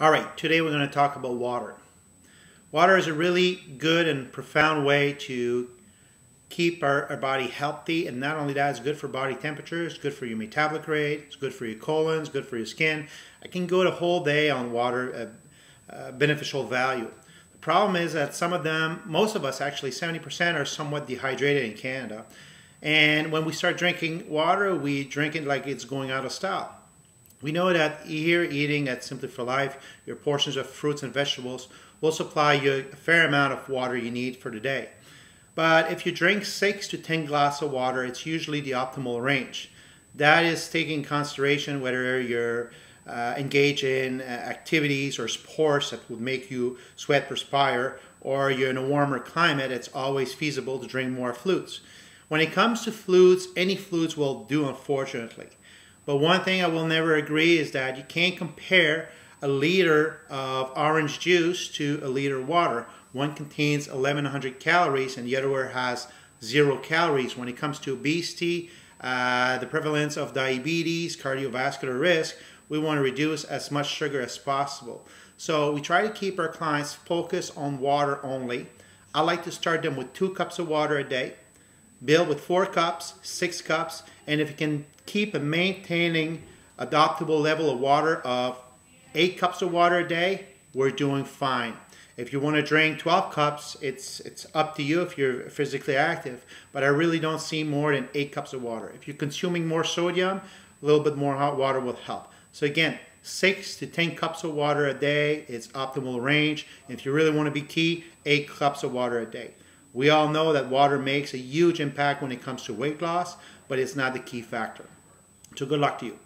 All right, today we're going to talk about water. Water is a really good and profound way to keep our, our, body healthy and not only that, it's good for body temperature, it's good for your metabolic rate, it's good for your colon, it's good for your skin. I can go the whole day on water uh, uh, beneficial value. The problem is that some of them, most of us actually, 70% are somewhat dehydrated in Canada. And when we start drinking water, we drink it like it's going out of style. We know that here eating at Simply for Life, your portions of fruits and vegetables will supply you a fair amount of water you need for the day. But if you drink 6 to 10 glasses of water, it's usually the optimal range. That is taking consideration whether you're uh, engaged in uh, activities or sports that would make you sweat, perspire, or you're in a warmer climate, it's always feasible to drink more fluids. When it comes to fluids, any fluids will do, unfortunately. But one thing I will never agree is that you can't compare a liter of orange juice to a liter of water. One contains 1100 calories and the other has zero calories. When it comes to obesity, uh, the prevalence of diabetes, cardiovascular risk, we want to reduce as much sugar as possible. So we try to keep our clients focused on water only. I like to start them with two cups of water a day build with four cups, six cups, and if you can keep a maintaining adoptable level of water of eight cups of water a day, we're doing fine. If you want to drink 12 cups, it's it's up to you if you're physically active, but I really don't see more than eight cups of water. If you're consuming more sodium, a little bit more hot water will help. So again, six to 10 cups of water a day is optimal range. If you really want to be key, eight cups of water a day. We all know that water makes a huge impact when it comes to weight loss, but it's not the key factor. So good luck to you.